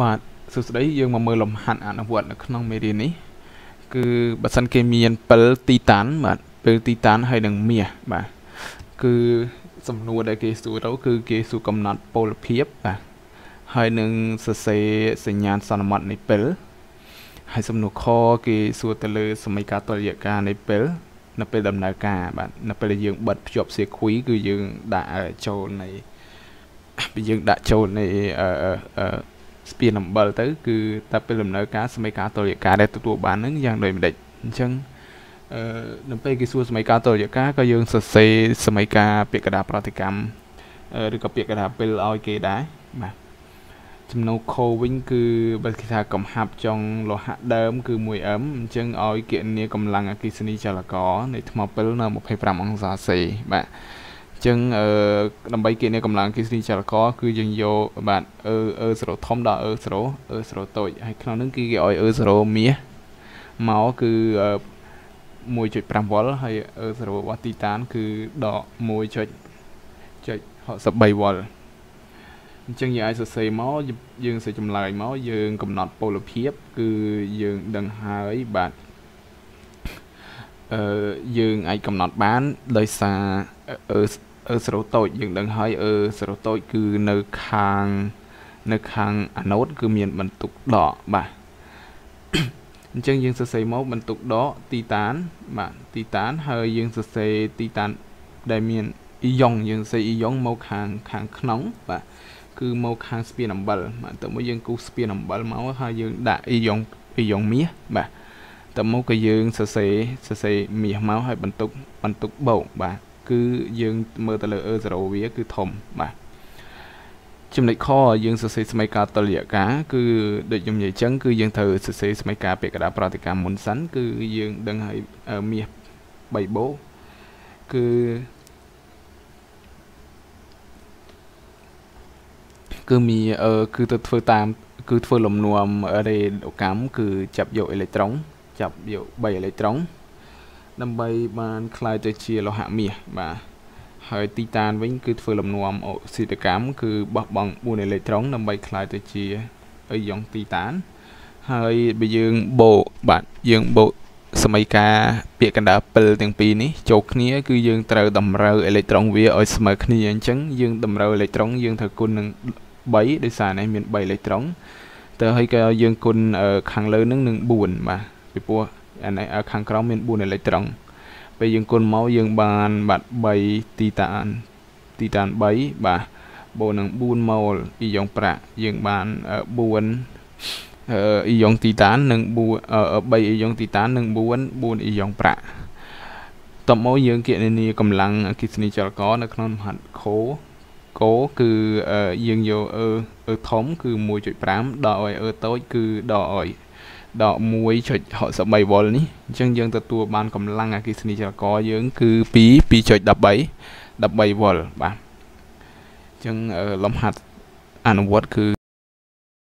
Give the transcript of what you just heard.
បាទសួស្តីយើងមកមើលលំហាត់អនុវត្តនៅក្នុងមេរៀននេះគឺបើសិនគេមាន7ទីតាន់បាទពេលទីតាន់ហើយនឹងមាសបាទគឺសំណួរដែលគេសួរទៅគឺគេសួរកំណត់ពលភាពបាទហើយនឹងសរសេរសញ្ញាសន្មត់នៃពេលហើយសំណួរខគេសួរទៅលើសមីការតុល្យការនៃពេលនៅពេលដំណើរការបាទនៅពេលដែលយើងបិទភ្ជាប់សៀခွីគឺយើងដាក់ចូលនៃយើងដាក់ចូលនៃអឺ ស្ពានអំបិលទៅគឺតែពេលដំណើរការសម័យកាលតុល្យការដែលទទួលបាននឹងយ៉ាងដូចម្ដេចអញ្ចឹងអឺនៅពេលគេសួរសម័យកាលតុល្យការក៏យើងសរសេរសម័យកាលពាក្យកណ្ដាលប្រតិកម្មឬក៏ពាក្យកណ្ដាលពេលឲ្យគេដែរបាទចំណូលខវិញគឺបើគេថាកំហាប់ចុងលោហៈដើម គឺ 1m អញ្ចឹងឲ្យគណនាកម្លាំងអគ្គិសនីចលករនៃថ្មពិលនៅ25អង្សាសេបាទ ចឹងអឺដើម្បីគណនាកម្លាំងអគ្គិសនីចលករគឺយើងយកបាទអឺអឺ0ធំដល់អឺ0អឺ0តូចហើយក្នុងនោះគឺគេឲ្យអឺ0មាសមកគឺ1.5វ៉ុលហើយអឺ0របស់ទីតាន គឺដក1.63វ៉ុលអញ្ចឹងយើងអាចសរសេរមកយើងសរចម្លើយមកយើងកំណត់ពលភាព គឺយើងដឹងហើយបាទអឺយើងអាចកំណត់បានដោយសារអឺ អឺស្រូតូចយើងដឹងហើយអឺស្រូតូចគឺនៅខាងនៅខាងអាណូតគឺមានបន្ទុកដកបាទអញ្ចឹងយើងសរសេរមកបន្ទុកដកទីតានបាទទីតានហើយយើងសរសេរទីតានដែលមានអ៊ីយ៉ុងយើងសរសេរអ៊ីយ៉ុងមកខាងខាងក្នុងបាទគឺមកខាងស្ពានអំបិលបាទទៅមកយើងគូសស្ពានអំបិលមកហើយយើងដាក់អ៊ីយ៉ុងអ៊ីយ៉ុងមាសបាទទៅមកក៏យើងសរសេរសរសេរមាសមកហើយបន្ទុកបន្ទុកបោកបាទ គឺយើងមើលទៅលើ E0 វាគឺធំបាទចំណុចខយើងសរសេរស្មីការតលយការគឺដូចខ្ញុំនិយាយចឹងគឺយើងត្រូវសរសេរស្មីការពាក្យកដាប្រតិកម្មមុនសិនគឺយើងដឹងឲ្យមាស3បូគឺគឺមានគឺទៅធ្វើតាម គឺធ្វើលំនាំរេដកម្មគឺចាប់យកអេឡិចត្រូនចាប់យក3អេឡិចត្រូន ដើម្បីបានคล้ายទៅជាលោហៈមាសបាទហើយទីតានវិញគឺធ្វើលំនាំអុស៊ីតកម្មគឺបោះបង់4អេឡិចត្រូនដើម្បីคล้ายទៅជាអីយ៉ុងទីតានហើយបើយើងបូកបាទយើងបូកសមីការពាក្យកណ្ដាលពិលទាំងពីរនេះចូលគ្នាគឺយើងត្រូវតម្រូវអេឡិចត្រូនវាឲ្យស្មើគ្នាអញ្ចឹងយើងតម្រូវអេឡិចត្រូនយើងត្រូវគុណនឹង3ដោយសារនេះមាន3អេឡិចត្រូនទៅហើយក៏យើងគុណខាងលើនឹងនឹង4បាទពីព្រោះអានេះ ខាងក្រោមមាន4អេឡិចត្រូនពេលយើងគុណមកយើងបានបាត់3ទីតានទីតាន3បាទបូកនឹង4ម៉ូលអ៊ីយ៉ុងប្រាក់យើងបាន4អឺអ៊ីយ៉ុងទីតាននិង4 3អ៊ីយ៉ុងទីតាននិង4 4អ៊ីយ៉ុងប្រាក់តបមកយើងគណនាកម្លាំងអគ្គិសនីចលករនៅក្នុងមហាត់ខូកូគឺយើងយកអឺអឺធំគឺ1.5ដកឲ្យអឺតូចគឺដកឲ្យ ដក1.63វ៉ុលនេះអញ្ចឹងយើងទទួលបានកម្លាំងអគ្គិសនីចលករយើងគឺពី2.13 13វ៉ុលបាទអញ្ចឹងលំហាត់អនុវត្តគឺ